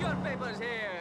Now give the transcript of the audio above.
Your papers here.